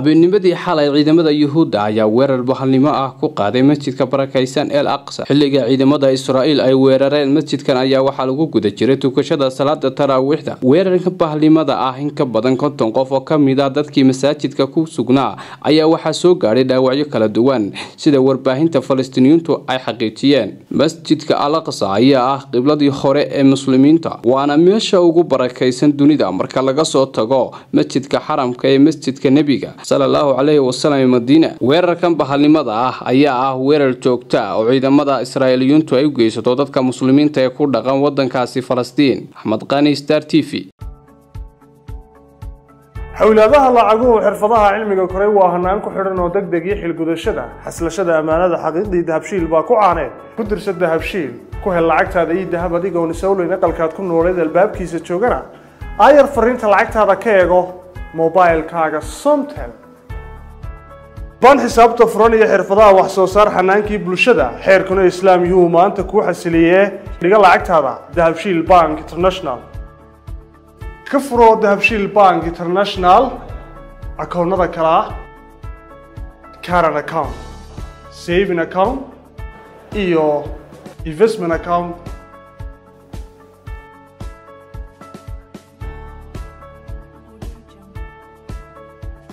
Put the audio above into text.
habeennimadii xalay ciidamada yuhuudda ayaa weerar bahalnimo ah ku qaaday masjidka barakaysan el aqsa. Xilliga ciidamada israa'iil ay weerareen masjidkan ayaa waxaa lagu guda jiray tukashada salaada taraawiixda weerarka bahalnimada ah in ka badan konton qof oo ka mid ah dadkii masaajidka ku sugnaa ayaa waxaa soo gaadhay dhaawacyo kala duwan sida warbaahinta falastiiniyiintu ay xaqiijiyeen. Masjidka al aqsa ayaa ah qibladii hore ee muslimiinta waana meesha ugu barakaysan dunida marka laga soo tago masjidka xaramka ee masjidka nebiga salallahu caleyhi wasalam madiina weerarkan bahalnimada ah ayaa ah weerar joogta oo ciidamada israa'iiliyuuntu ay u geysato dadka muslimiinta ee ku dhaqan wadankaasi falastiin. Axmed qani star t v. Xowlaadaha lacaguhu xirfadaha cilmiga koray waa hanaan ku xidhan oo deg deg iyo xilgudashada. Xaslashada ammaanada xaqiiqdii dahabshiil baa ku caaneed ku dirsa dahabshiil ku hel lacagtaada iyo dahab adigoon isowleyn aqalkaad ku nooleed albaabkiisa joogana. Aayar fariinta lacagtaada ka eego mobilkaaga somtel ban xisaabta furan iyo xirfadaha wax soo saar xanaankii bulshada xeerkuna islaam yuu maanta kuu xasiliyee dhiga lacagtaada dahabshiil bank international. Ka furo dahabshiil bank international akoonnada kale ah caran account saving account iyo investment account